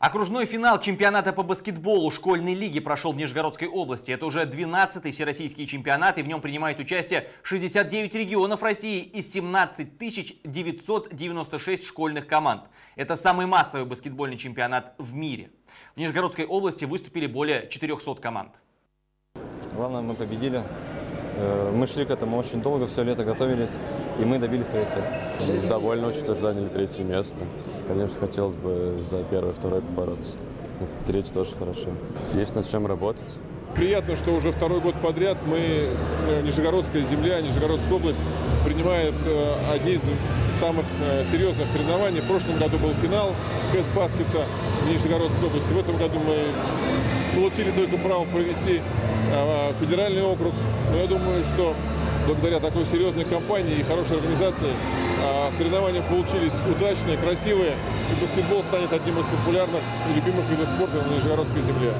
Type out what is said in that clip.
Окружной финал чемпионата по баскетболу школьной лиги прошел в Нижегородской области. Это уже 12-й всероссийский чемпионат, и в нем принимает участие 69 регионов России и 17 996 школьных команд. Это самый массовый баскетбольный чемпионат в мире. В Нижегородской области выступили более 400 команд. Главное, мы победили. Э, Мы шли к этому очень долго, все лето готовились, и мы добились своей цели. Довольно очень, что заняли третье место. Конечно, хотелось бы за первое, второе побороться. Третье тоже хорошо. Есть над чем работать. Приятно, что уже второй год подряд мы, э, Нижегородская земля, Нижегородская область, принимает э, одни из самых серьезных соревнований. В прошлом году был финал КС-баскета в Нижегородской области. В этом году мы получили только право провести федеральный округ. Но я думаю, что благодаря такой серьезной кампании и хорошей организации э, соревнования получились удачные, красивые. И баскетбол станет одним из популярных и любимых видов спорта на Нижегородской земле.